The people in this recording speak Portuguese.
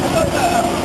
Vamos,